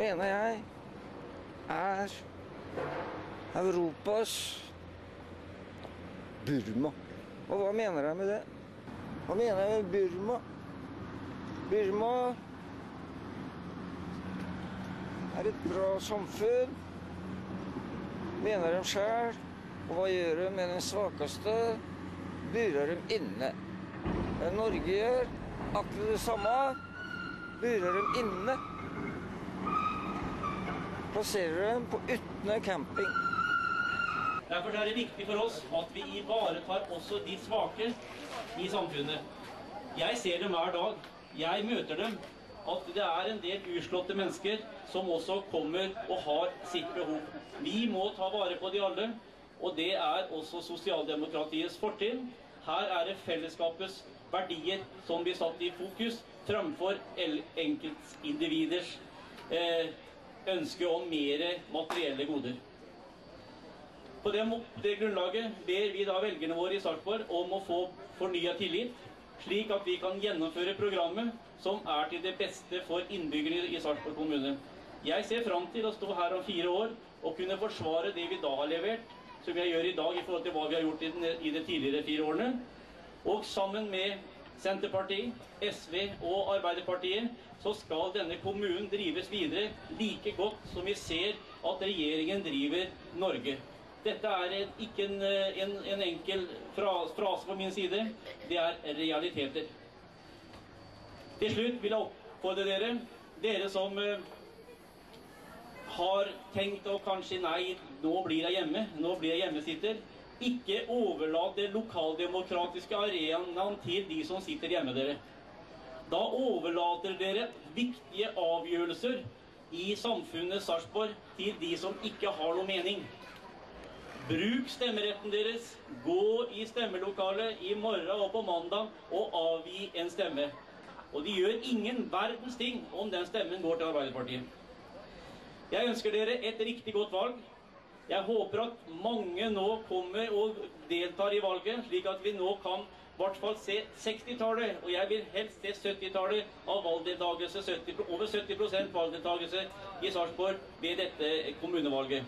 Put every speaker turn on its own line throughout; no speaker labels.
mener jeg er Europas Burma. Og hva mener jeg med det? Hva mener jeg med Burma? Burma er et bra samfunn, mener de sjæl. Og hva gjør de med den svakeste? Burer dem inne. Norge gjør akkurat det samme. Burer dem inne. Plasserer dem på Utne camping.
Derfor er det viktig for oss at vi ivaretar også de svake i samfunnet. Jeg ser dem hver dag. Jeg møter dem. At det er en del uslåtte mennesker som også kommer og har sitt behov. Vi må ta vare på de alle, og det er også sosialdemokratiets fortrinn. Her er det fellesskapets verdier som blir satt i fokus, framfor enkeltindividers eh, ønske om mer materielle goder. På det, det, grunnlaget ber vi da velgerne våre i Sarpsborg om å få fornya tillit, slik at vi kan gjennomføre programmet som er til det beste for innbyggerne i Sarpsborg kommune. Jeg ser fram til å stå her om fire år og kunne forsvare det vi da har levert, som jeg gjør i dag i forhold til hva vi har gjort i, den, i de tidligere fire årene. Og sammen med Senterpartiet, SV og Arbeiderpartiet så skal denne kommunen drives videre like godt som vi ser at regjeringen driver Norge. Dette er ikke en, en, en enkel frase på min side. Det er realiteter. Til slutt vil jeg oppfordre dere, dere som uh, har tenkt å kanskje nei, nå blir jeg hjemme, nå blir jeg hjemmesitter. Ikke overlat det lokaldemokratiske arenaen til de som sitter hjemme dere. Da overlater dere viktige avgjørelser i samfunnet Sarpsborg til de som ikke har noe mening. Bruk stemmeretten deres. Gå i stemmelokalet i morgen og på mandag og avgi en stemme. Og de gjør ingen verdens ting om den stemmen går til Arbeiderpartiet. Jeg ønsker dere et riktig godt valg. Jeg håper at mange nå kommer og deltar i valget, slik at vi nå kan i hvert fall se 60-tallet, og jeg vil helst se 70-tallet av valgdeltakelse, 70, over 70% valgdeltakelse i Sarpsborg ved dette kommunevalget.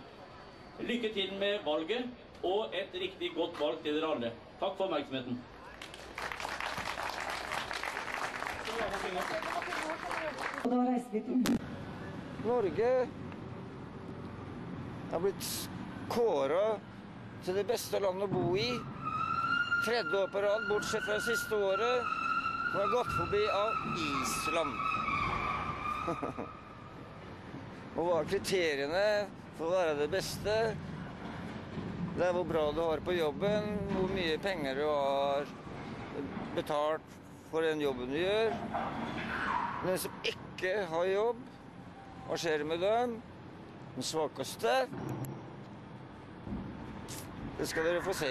Lykke til med valget, og et riktig godt valg til dere alle. Takk for oppmerksomheten.
Norge har blitt kåra til det beste landet å bo i. Tredje år på rad, bortsett fra det siste året, som har gått forbi av Island. Og hva er kriteriene for å være det beste. Det er hvor bra du har på jobben, hvor mye penger du har betalt for den jobben du gjør. Den som ikke har jobb, hva skjer med dem? Den svakeste Det skal dere få se.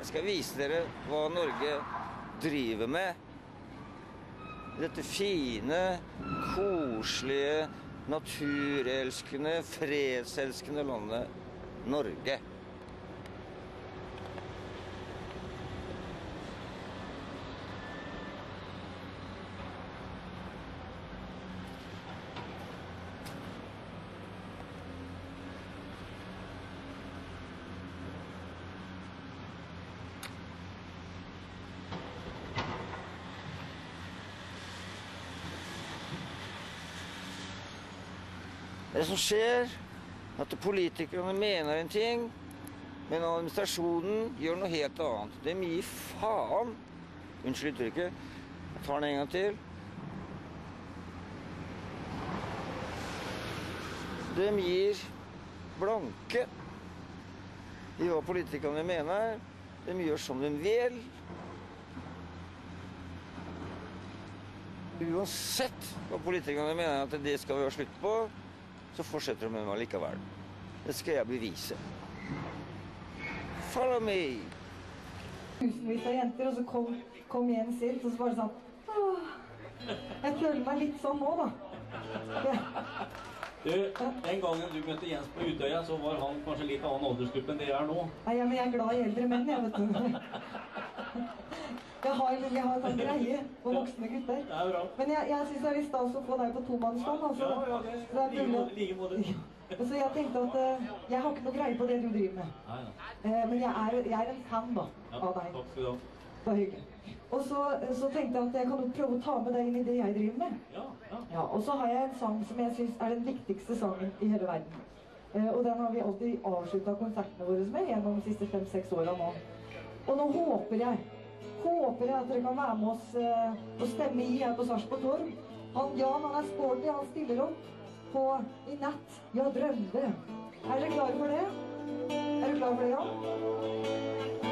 Jeg skal vise dere hva Norge driver med. Dette fine, koselige naturelskende, fredselskende landet Norge. Det som skjer, at politikerne mener en ting, men administrasjonen gjør noe helt annet. De gir faen. Unnskyld uttrykket. Jeg tar den en gang til. De gir blanke i hva politikerne mener. De gjør som de vil. Uansett hva politikerne mener at det skal vi ha slutt på, så fortsetter de med meg likevel. Det skal jeg bevise. Follow me!
Tusenvis av jenter, og så kom, kom Jens inn, og så var det sånn Åh, Jeg føler meg litt sånn nå, da.
Du, Den gangen du møtte Jens på Utøya, så var han kanskje litt annen aldersgruppe enn det er nå.
Nei, ja, men jeg er glad i eldre menn, jeg, vet du. Jeg har, jeg har en sånn greie på voksne gutter.
Det er bra.
Men jeg, jeg syns det er litt stas å få deg på tomannsstand. Altså.
Ja, ja, det
Så det er
like måte.
Ja. Så jeg tenkte at uh, jeg har ikke noe greie på det du driver med.
Nei, nei.
Eh, men jeg er, jeg er en fan da,
Ja,
av deg.
takk skal du ha.
Det var hyggelig. Og så, så tenkte jeg at jeg kan prøve å ta med deg inn i det jeg driver med.
Ja, ja.
Ja, og så har jeg en sang som jeg syns er den viktigste sangen i hele verden. Uh, og den har vi alltid avslutta konsertene våre med gjennom de siste fem-seks åra nå. Og nå håper jeg håper jeg at dere kan være med oss eh, og stemme i her på Sarpsborg Torv. Han Jan han er sporty, han stiller opp på I natt jeg drømte. Er dere klare for det? Er du klar for det, Jan?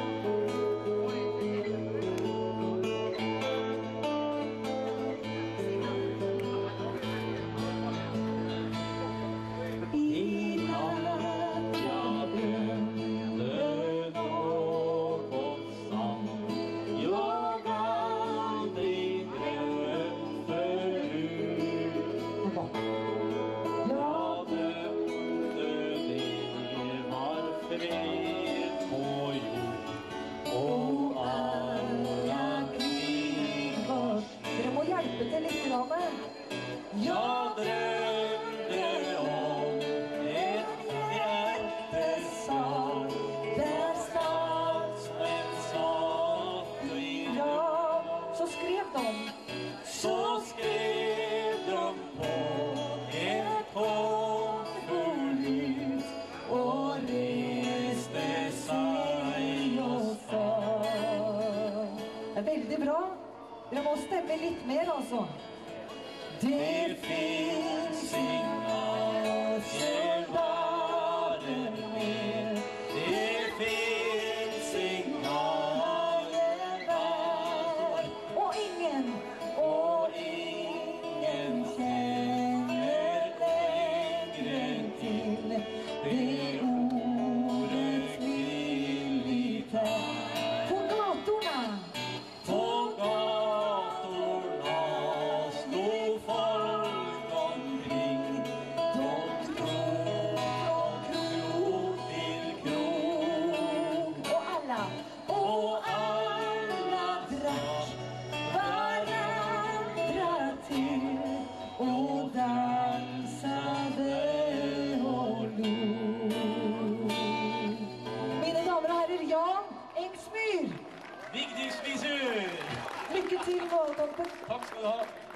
Litt mer, altså.
Det finns 好